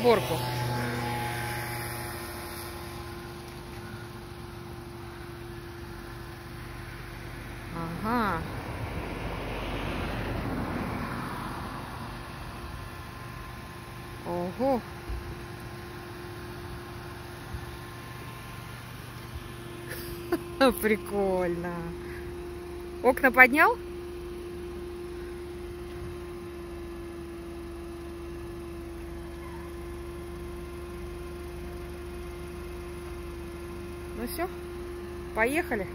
уборку. Ага. Ого. Прикольно. Окна поднял? Ну все, поехали.